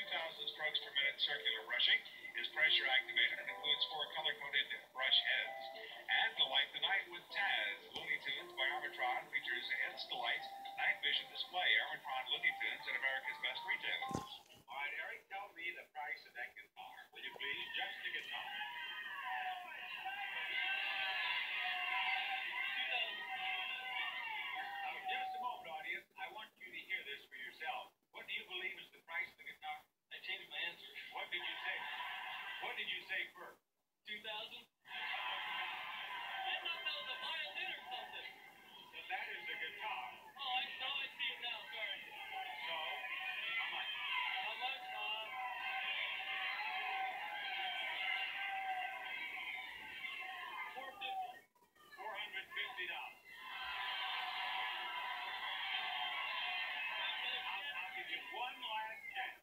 2,000 strokes per minute circular brushing. Is pressure activated and includes four color-coded brush heads. And the night with Taz. Looney Tunes by Armitron features Instalight night vision display. Armitron Looney Tunes at America's best retailers. What did you say first? Two thousand? I thought that was a violin or something. That is the guitar. Oh, I know. I see it now. So, how much? How much? Four fifty. Four hundred fifty dollars. I'll give you one last chance.